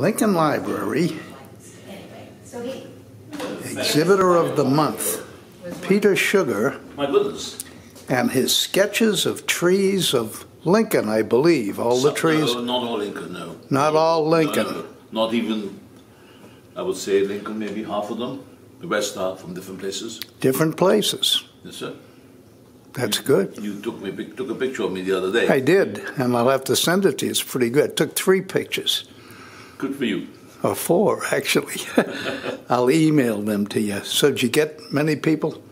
Lincoln Library, Anyway, so he. exhibitor of the month, Peter Sugar, My goodness. and his sketches of trees of Lincoln, I believe, all the trees. No, not all Lincoln, no. Not all Lincoln. No, no, not even, I would say Lincoln, maybe half of them. The rest are from different places. different places. Yes, sir. That's good. You took me took a picture of me the other day. I did, and I'll have to send it to you. It's pretty good. Took three pictures, Good for you. or four, actually. I'll email them to you. So, did you get many people?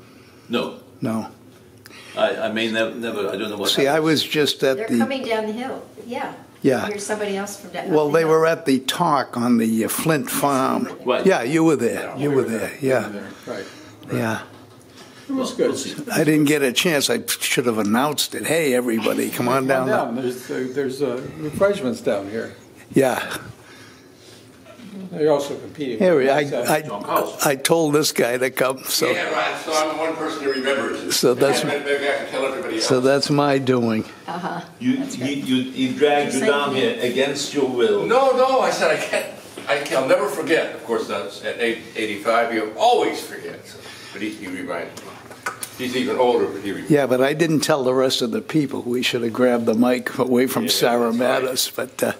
No, No. I, I may never, never. I don't know what. See, I was just at They're the. coming down the hill, yeah. Yeah. Here's somebody else from down. Well, the they hill. were at the talk on the uh, Flint Farm. Right. Yeah, you were there. You were there. Yeah, Right. yeah. It was good. we'll see. I didn't get a chance. I should have announced it. Hey, everybody, come on down. Come on down. There's, uh, thewn uh, refreshments down here. Yeah. They're also competing. Here, with I. I, I told this guy to come, so Yeah, right, so I'm the one person who remembers. So that's- Maybe maybe I can tell everybody else. so that's my doing. Uh-huh. You, you, you, he dragged you Say down here against your will. No, no, I said I can't, I can, I'll never forget. Of course, that's at eight- 85, you always forget. So, But he, he reminded me. He's even older, but he reminded Yeah, but I didn't tell the rest of the people. We should have grabbed the mic away from Yeah, Sarah that's right. Mattis, but uh,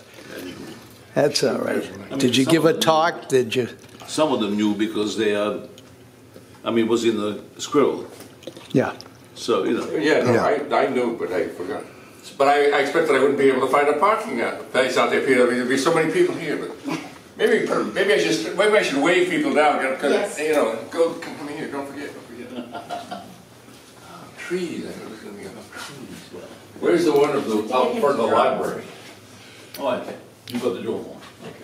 that's all right. Did you give a talk? Did you? Some of them knew because they are. I mean, it was in the squirrel. Yeah. So you know. Yeah, no, Yeah. I, I knew, but I forgot. But I, I expected I wouldn't be able to find a parking lot- place out there, Peter. There'd be so many people here, but maybe, maybe I should, maybe I should wave people down, because, Yes. you know, go, come come here, don't forget, don't forget. Trees, I thought it was gonna be about trees. Where's the one of the, out front of the library? All right, you got the door one.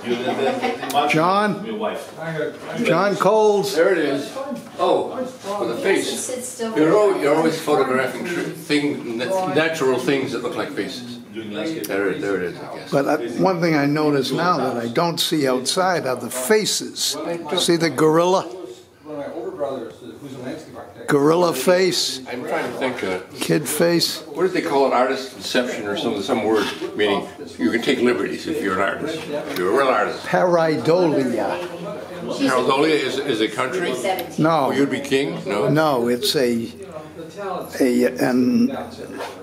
You, the, the, the, John? Your wife. I got- I got- John Coles. There it is. Oh, for the face. he sits still. You're always, you're always photographing thing, natural things that look like faces. There, it- there it is, I guess. But uh, one thing I notice now that I don't see outside are the faces. See the gorilla? One of my older brothers, uh, who's a landscape architect. Gorilla face, I'm trying to think, uh, kid face. what do they call it, artist conception or some, some word, meaning you can take liberties if you're an artist. If You're a real artist. Pareidolia. Harold Olia is, is a country? Oh, No, you'd be king? No? no, it's a, a an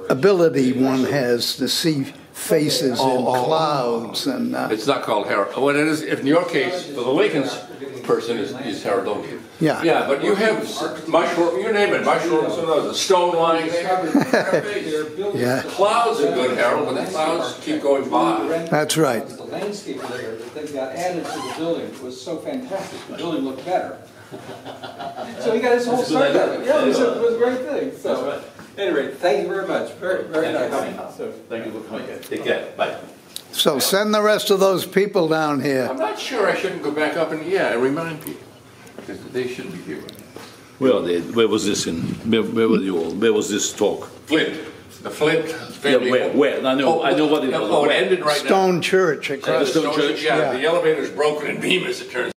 ability one has to see faces in Oh, oh, oh. clouds and, uh, It's not called Harold, well, it is, if in your case, for the Lincoln's person is, is Harold Olia. Yeah. Yeah, but you have s- mushroom, you name it, mushrooms, some of those, stone lines. They're Yeah. Clouds are good, Harold, but the clouds keep going by. that's right. The landscape layer that they got added to the building was so fantastic, the building looked better. So he got his whole That's a start good out of it. Yeah, it was a, idea. it was a great thing, That's so. Right. Anyway, thank you very much, very, very Thank you. nice. So- Thank you for coming. Take care. Bye. So send the rest of those people down here. I'm not sure I shouldn't go back up and, yeah, and remind people, because they shouldn't be here. Where are they? Where was this in? Where, where were you all? Where was this talk? Flint, the Flint Yeah, family. where? Where? I know. I know what it oh, was. Oh, it Where? ended right now. Stone Church across. Stone Church? Yeah, Yeah. the elevator's broken in Bemis, it turns